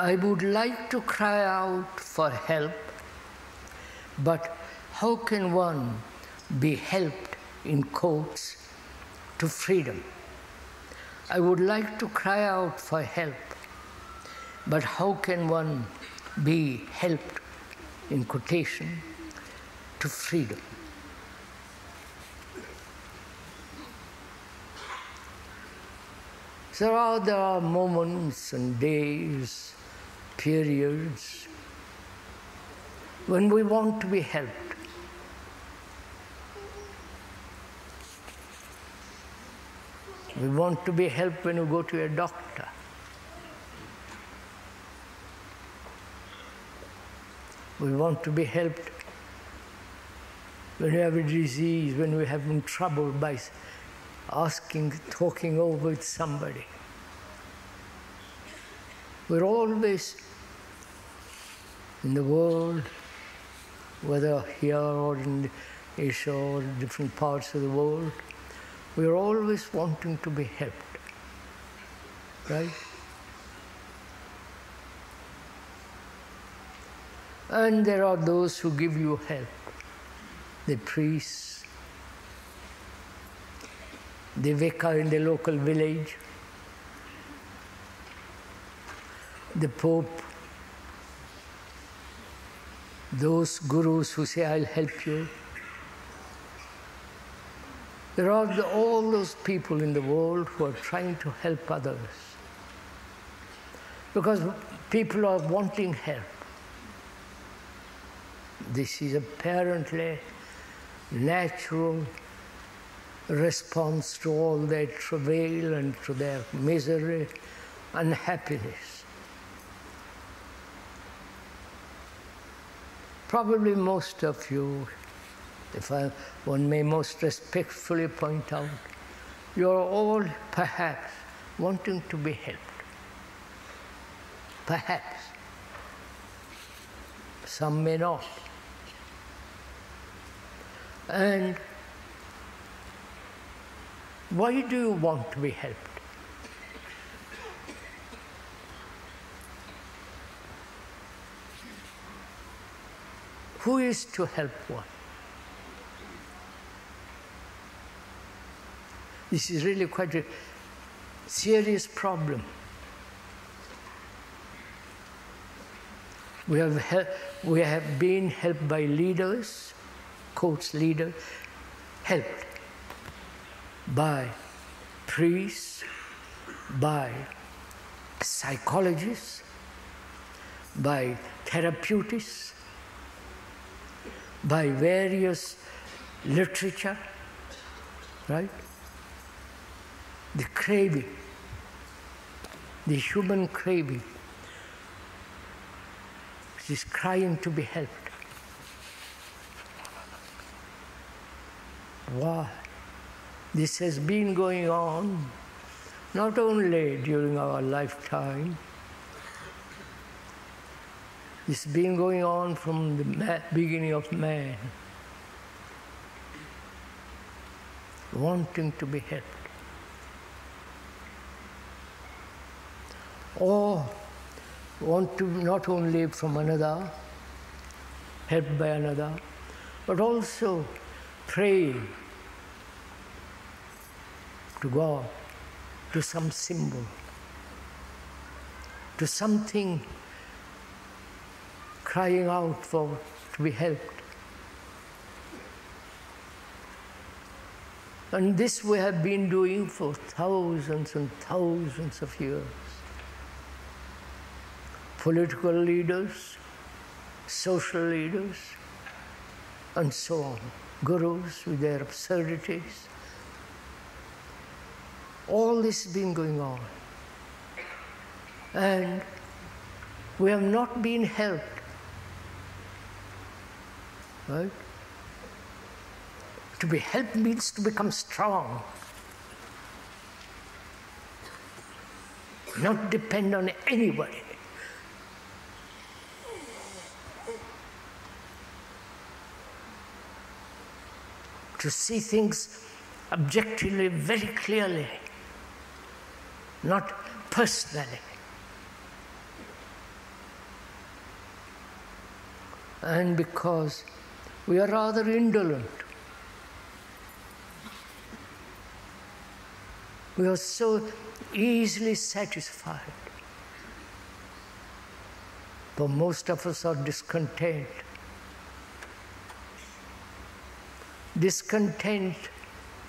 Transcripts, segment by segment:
I would like to cry out for help, but how can one be helped in quotes to freedom? I would like to cry out for help, but how can one be helped in quotation to freedom? There are, there are moments and days, periods when we want to be helped. We want to be helped when you go to a doctor. We want to be helped when we have a disease, when we're having trouble by asking, talking over with somebody. We're always in the world, whether here or in Asia or different parts of the world, we're always wanting to be helped. Right? And there are those who give you help the priests, the vicar in the local village, the Pope, those gurus who say, I'll help you. There are the, all those people in the world who are trying to help others. Because people are wanting help. This is apparently natural response to all their travail and to their misery, unhappiness. Probably most of you, if I, one may most respectfully point out, you are all perhaps wanting to be helped. Perhaps. Some may not. And why do you want to be helped? Who is to help one? This is really quite a serious problem. We have, hel- we have been helped by leaders, quotes leaders, helped by priests, by psychologists, by therapeutists, by various literature, right? The craving, the human craving, which is crying to be helped. Why? This has been going on not only during our lifetime, it's been going on from the beginning of man, wanting to be helped. Or want to not only from another, helped by another, but also pray to God, to some symbol, to something crying out for to be helped. And this we have been doing for thousands and thousands of years. Political leaders, social leaders, and so on. Gurus with their absurdities. All this has been going on. And we have not been helped. Right? To be helped means to become strong, not depend on anybody. To see things objectively, very clearly, not personally. and because we are rather indolent. We are so easily satisfied. But most of us are discontent. Discontent,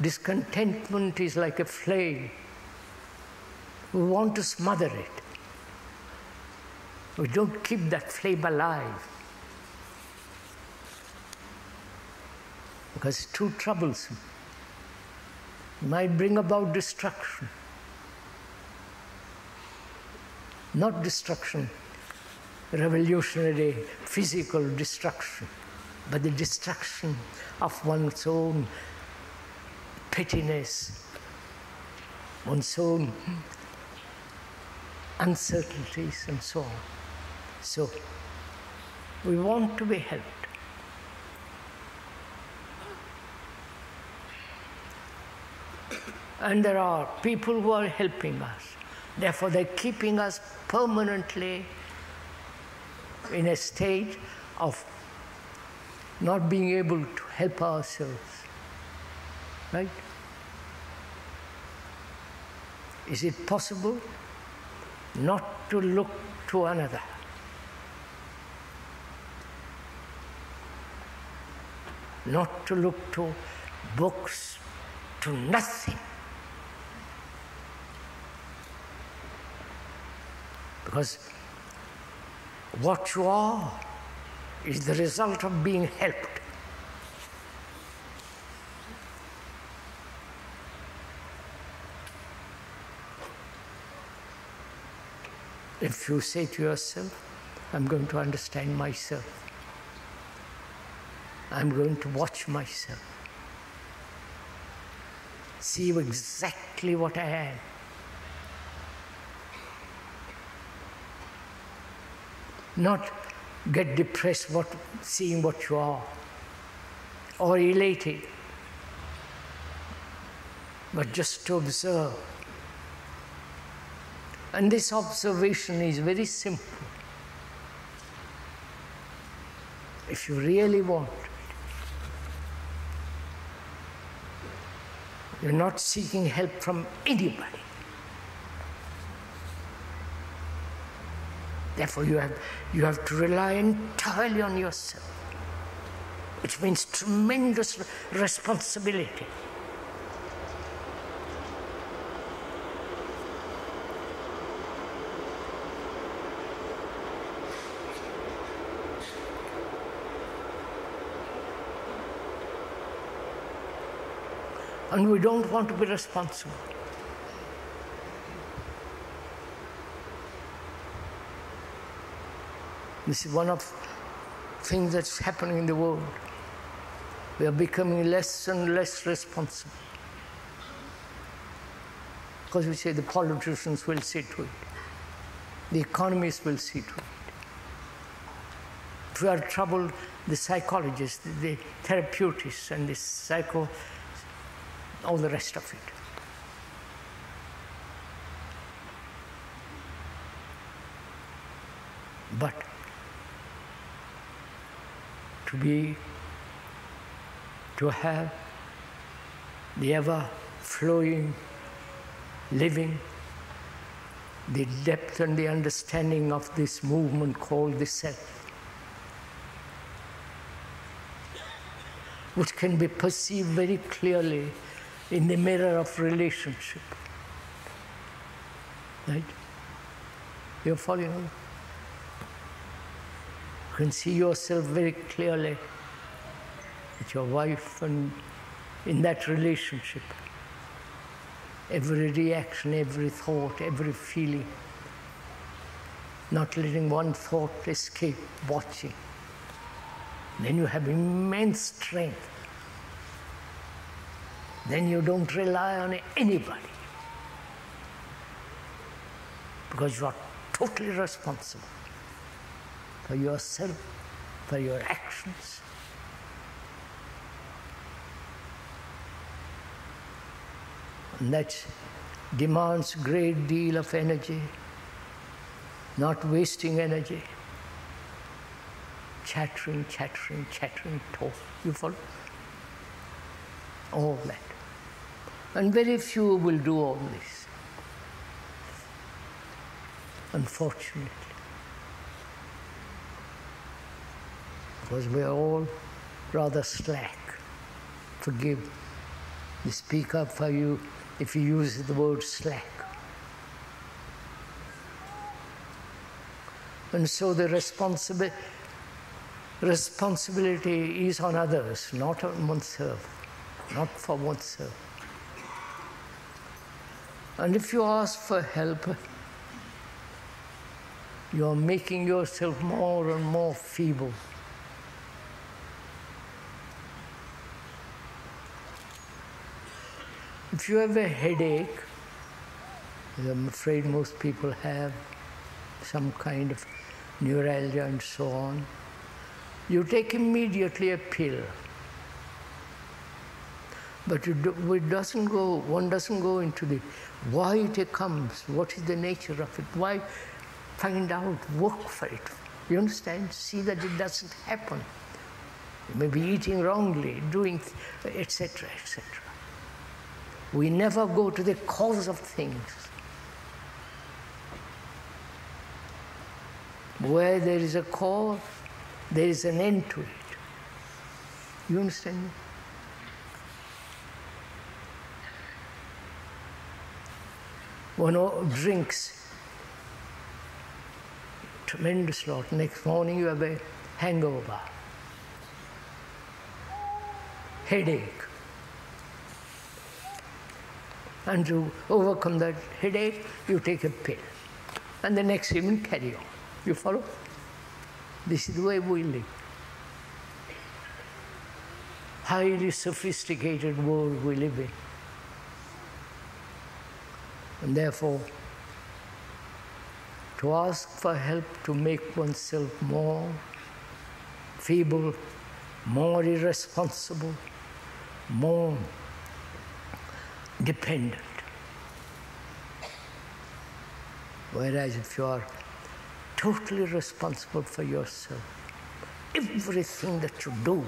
discontentment is like a flame. We want to smother it. We don't keep that flame alive. Because it's too troublesome. It might bring about destruction. Not destruction, revolutionary physical destruction, but the destruction of one's own pettiness, one's own uncertainties, and so on. So, we want to be helped. And there are people who are helping us. Therefore, they're keeping us permanently in a state of not being able to help ourselves. Right? Is it possible not to look to another? Not to look to books, to nothing. Because what you are is the result of being helped. If you say to yourself, I'm going to understand myself, I'm going to watch myself, see exactly what I am. Not get depressed what, seeing what you are or elated, but just to observe. And this observation is very simple. If you really want, you're not seeking help from anybody. Therefore, you have, you have to rely entirely on yourself, which means tremendous responsibility. And we don't want to be responsible. This is one of things that's happening in the world. We are becoming less and less responsible. Because we say the politicians will see to it, the economists will see to it. If we are troubled, the psychologists, the therapeutists, and the psycho, all the rest of it. But to be, to have the ever flowing, living, the depth and the understanding of this movement called the self, which can be perceived very clearly in the mirror of relationship. Right? You're following? Can see yourself very clearly with your wife and in that relationship. Every reaction, every thought, every feeling. Not letting one thought escape, watching. Then you have immense strength. Then you don't rely on anybody because you are totally responsible for yourself, for your actions. And that demands great deal of energy, not wasting energy, chattering, chattering, chattering talk. You follow? All that. And very few will do all this. Unfortunately. Because we are all rather slack. Forgive me. Speak up for you if you use the word slack. And so the responsibility responsibility is on others, not on oneself, not for oneself. And if you ask for help, you are making yourself more and more feeble. If you have a headache, I'm afraid most people have some kind of neuralgia and so on, you take immediately a pill. But it doesn't go, one doesn't go into the why it comes, what is the nature of it, why find out, work for it. You understand? See that it doesn't happen. You may be eating wrongly, doing, etc., etc. We never go to the cause of things. Where there is a cause, there is an end to it. You understand? One drinks tremendous lot. Next morning you have a hangover, headache. And to overcome that headache, you take a pill. And the next evening carry on. You follow? This is the way we live. Highly sophisticated world we live in. And therefore, to ask for help to make oneself more feeble, more irresponsible, more dependent. Whereas if you are totally responsible for yourself. Everything that you do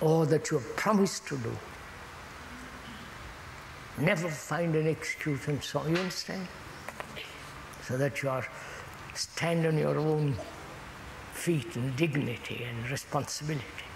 or that you have promised to do. Never find an excuse and so. You understand? So that you are stand on your own feet in dignity and responsibility.